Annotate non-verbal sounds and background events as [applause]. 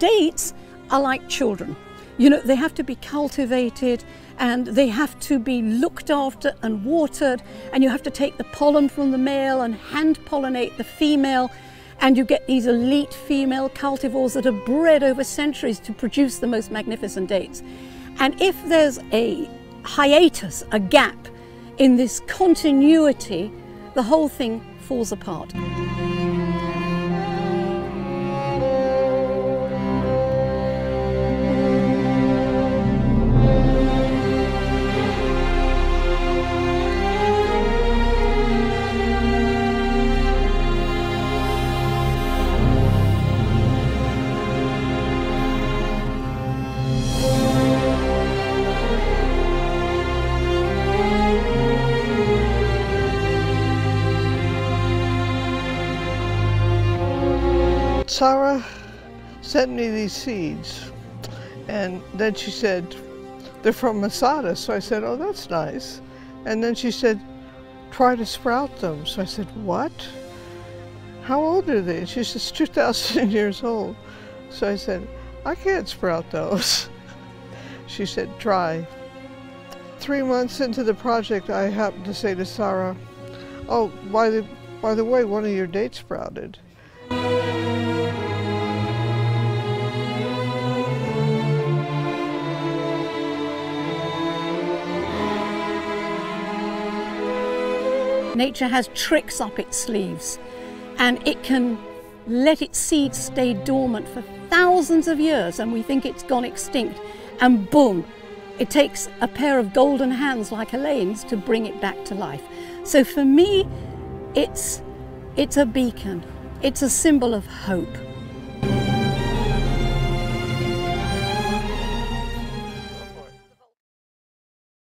dates are like children. You know, they have to be cultivated and they have to be looked after and watered, and you have to take the pollen from the male and hand pollinate the female. And you get these elite female cultivars that are bred over centuries to produce the most magnificent dates. And if there's a hiatus, a gap in this continuity, the whole thing falls apart. Sarah sent me these seeds and then she said, they're from Masada. So I said, oh, that's nice. And then she said, try to sprout them. So I said, what? How old are they? She says, 2,000 [laughs] years old. So I said, I can't sprout those. [laughs] she said, try. Three months into the project, I happened to say to Sarah, oh, by the, by the way, one of your dates sprouted. Nature has tricks up its sleeves and it can let its seeds stay dormant for thousands of years and we think it's gone extinct and boom, it takes a pair of golden hands like Elaine's to bring it back to life. So for me, it's, it's a beacon. It's a symbol of hope.